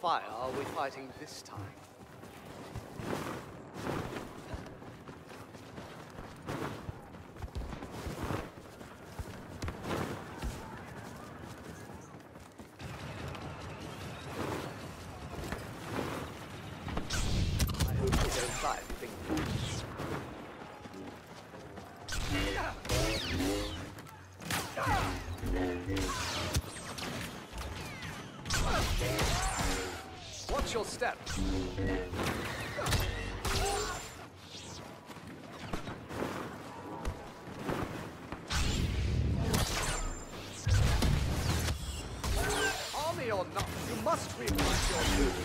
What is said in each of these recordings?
fire are we fighting this time? Watch your step. Army or not, you must realize your duty.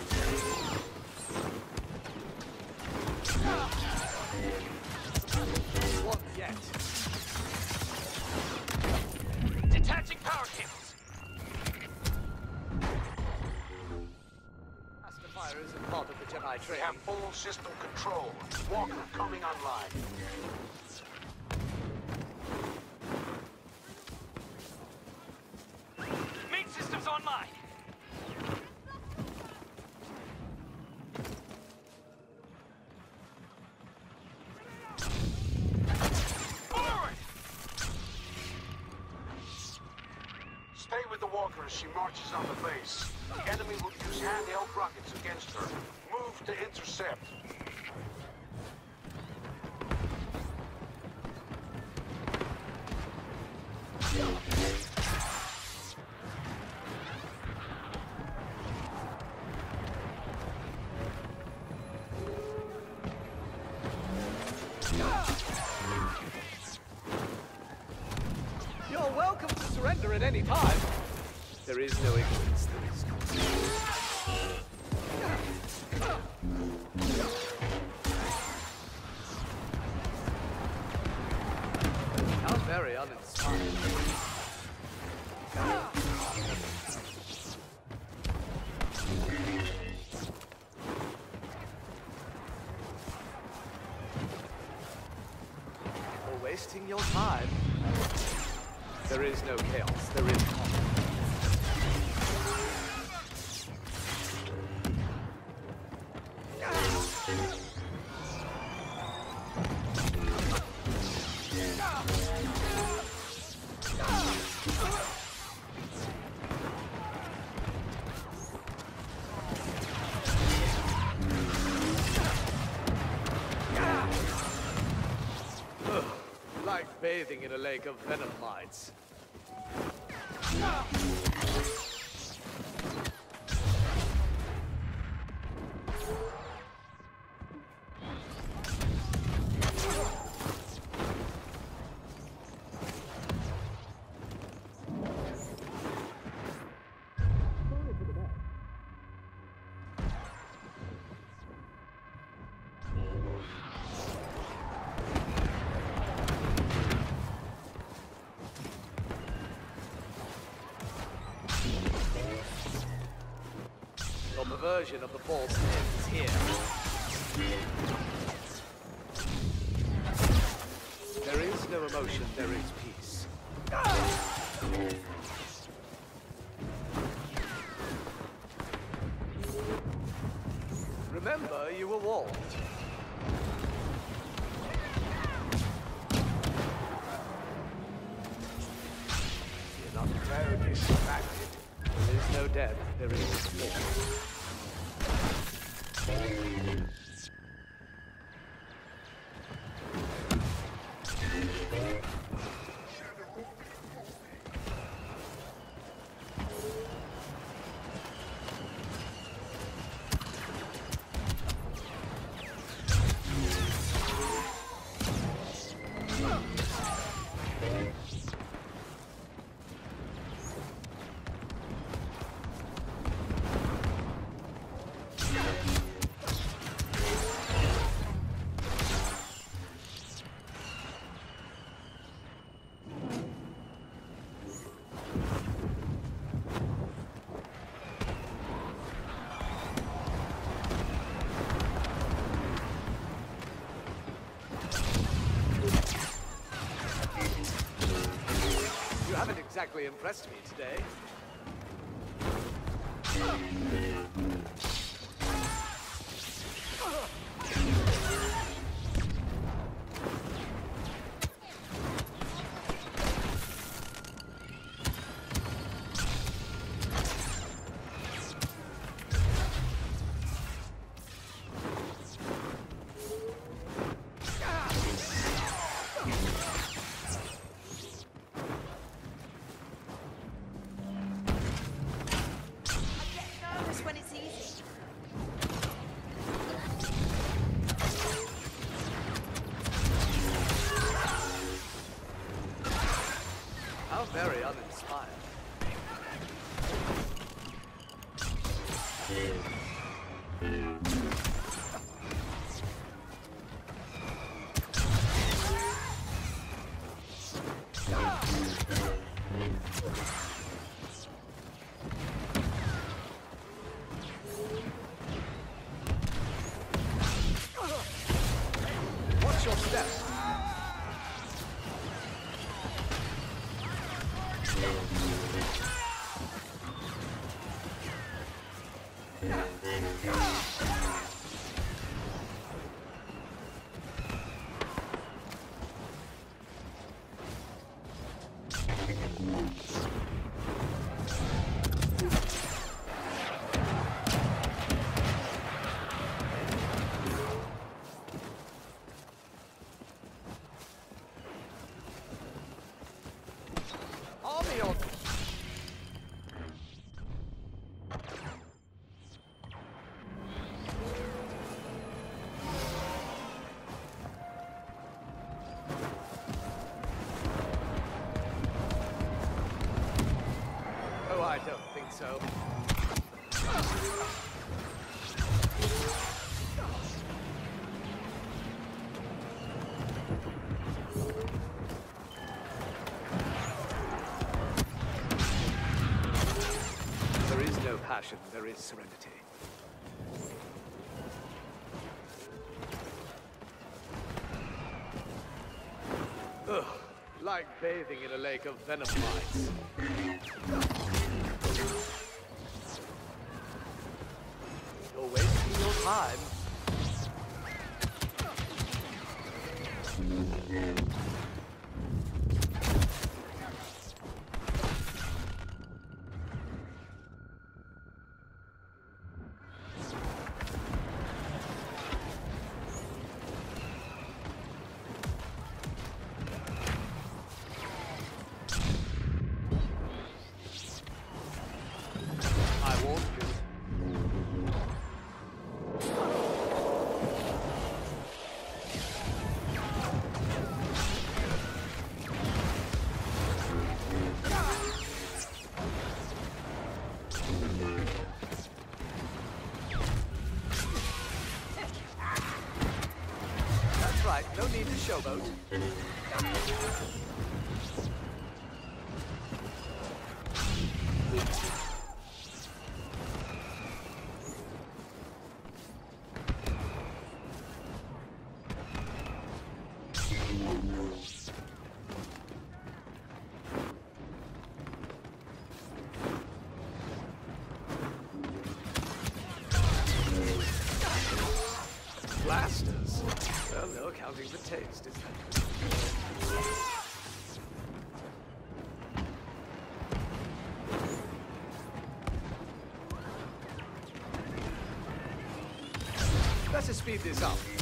One yet. Master isn't part of the Jedi We have full system control. Walker coming online. Stay with the Walker as she marches on the base. The enemy will use handheld rockets against her. Move to intercept. There is no chaos, there is bathing in a lake of venom mites. Yeah. Your perversion of the Force ends here. There is no emotion, there is peace. Impressed me today. Yeah. So. There is no passion, there is serenity. Ugh, like bathing in a lake of venom mites. You're wasting your time. Showboat. Taste, is there? Better speed this up.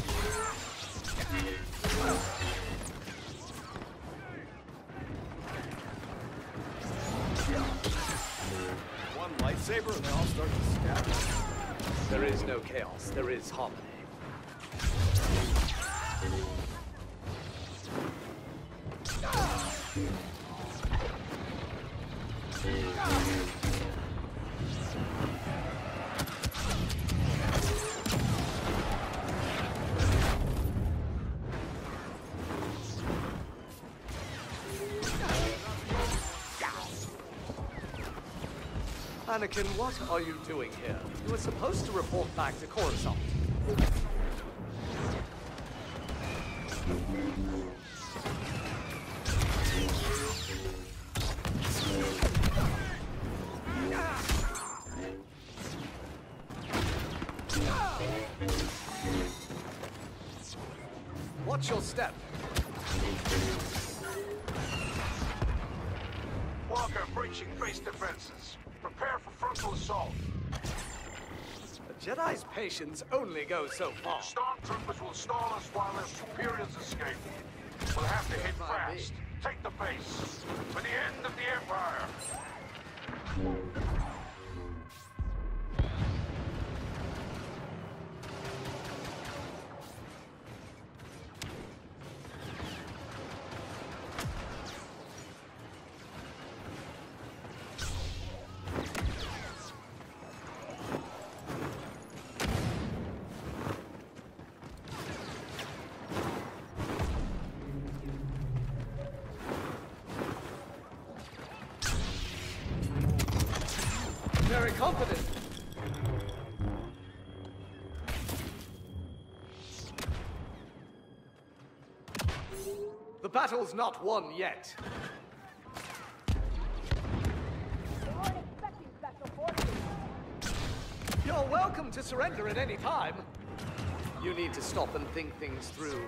Anakin, what are you doing here? You were supposed to report back to Coruscant. Breaching base defenses. Prepare for frontal assault. A Jedi's patience only goes so far. Stormtroopers will stall us while their superiors escape. We'll have to hit fast. Take the base. For the end of the Empire. Very confident. The battle's not won yet. You're welcome to surrender at any time. You need to stop and think things through.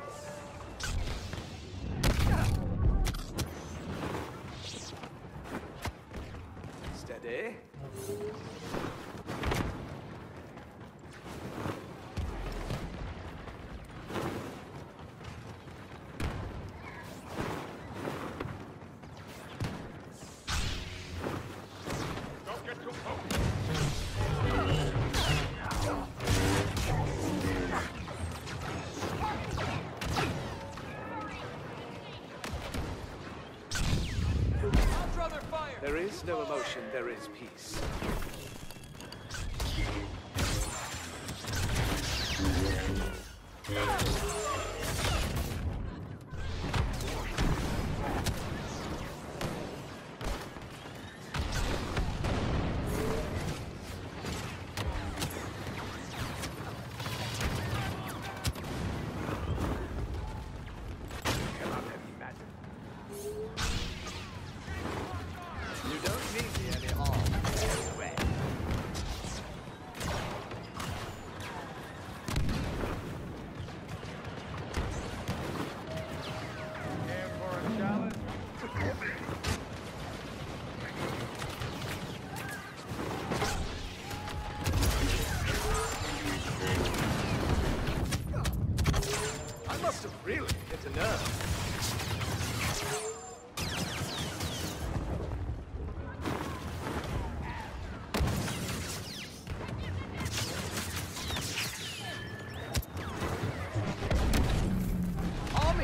No emotion, there is peace.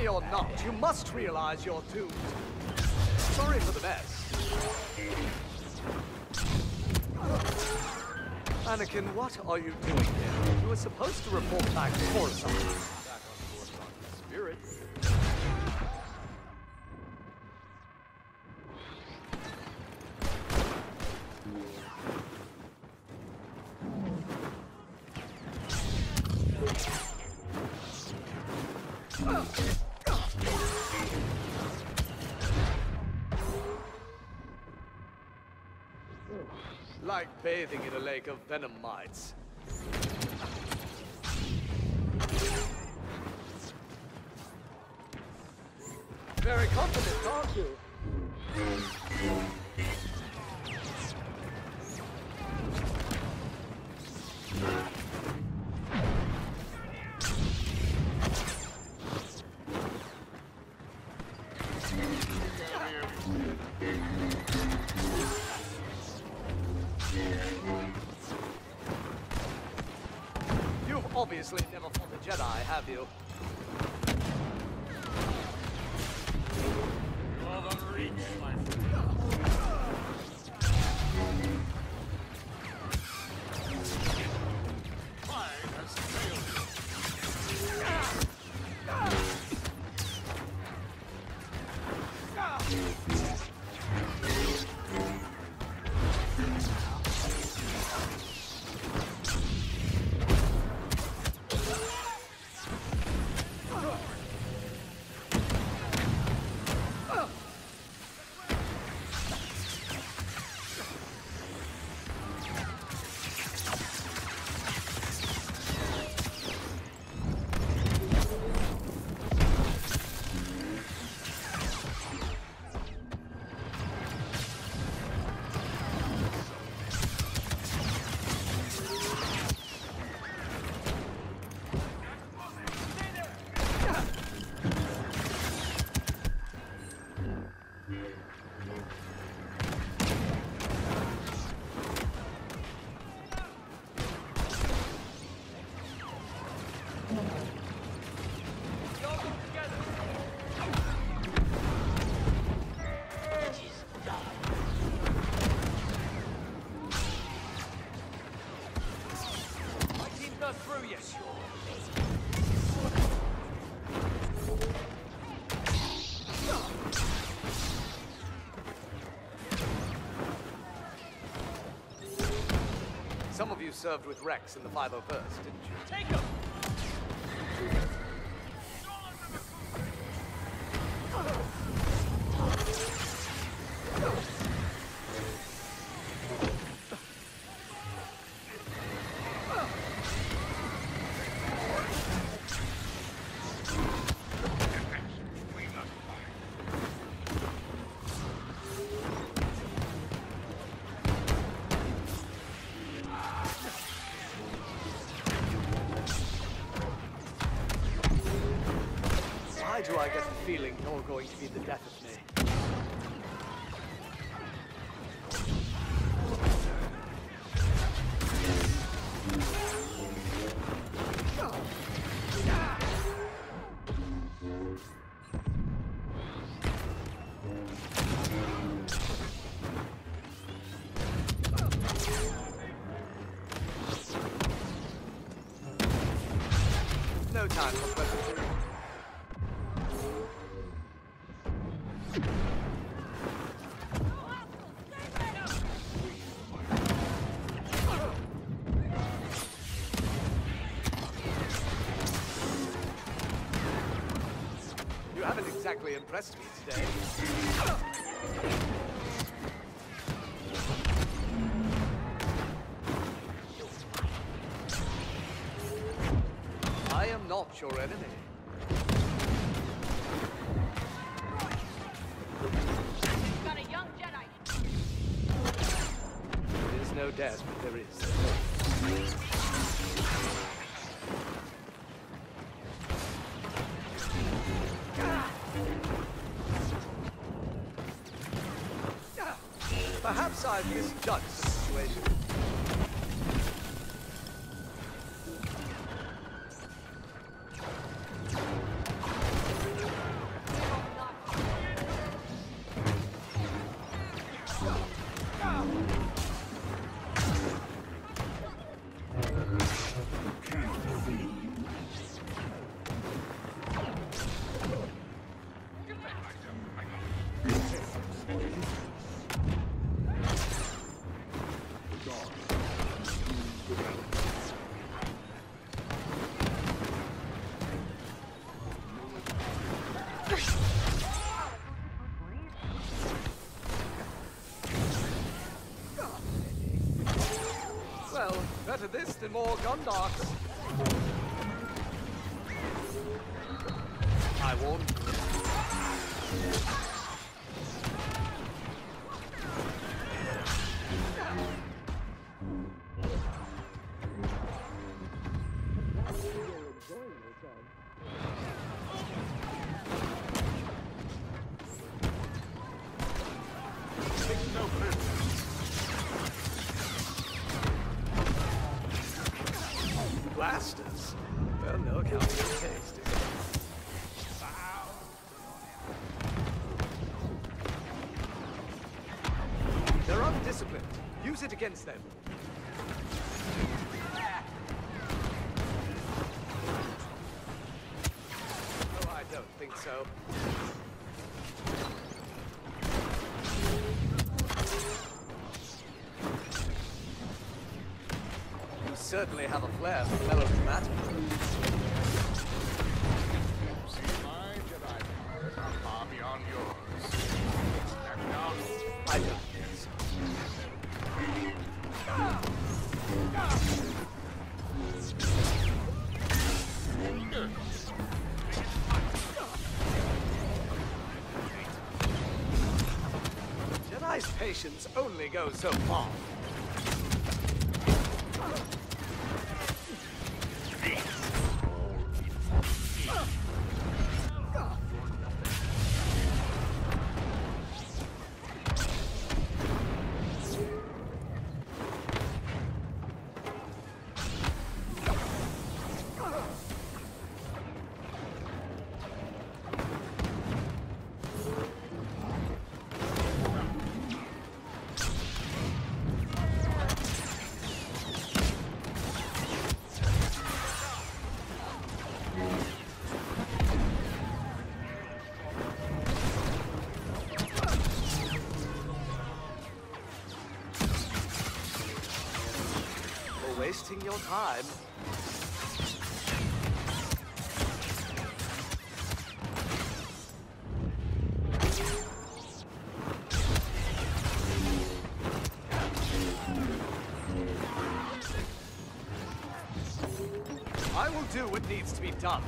Army or not, you must realize you're doomed. Sorry for the mess. Anakin, what are you doing here? You were supposed to report back to Coruscant. Lake of venom mites. Very confident, aren't you? Have you? Some of you served with Rex in the 501st, didn't you? Take him! Why time. You haven't exactly impressed me today. I am your enemy. Got a young Jedi. There is no death, but there is. Perhaps I've misjudged Better this than more Gundarks. Use it against them. Oh, I don't think so. You certainly have a flair for melodramatic. See my Jedi powers far beyond yours. Step down. Only goes so far. Time. I will do what needs to be done.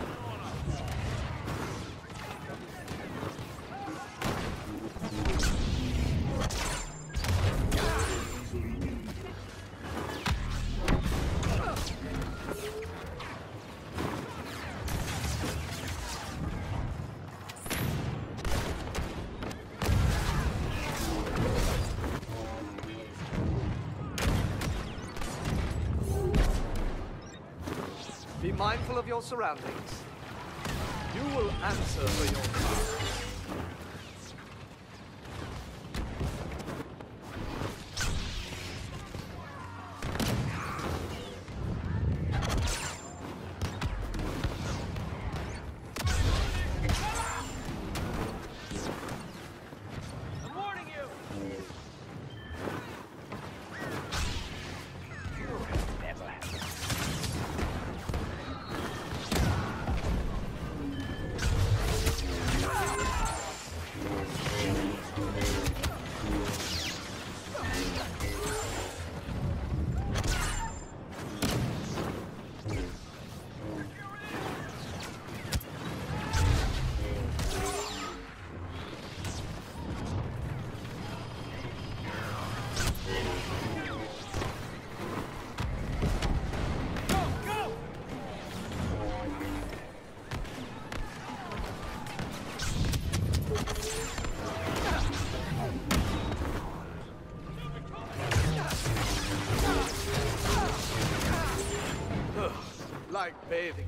Surroundings. You will answer for your crime. Like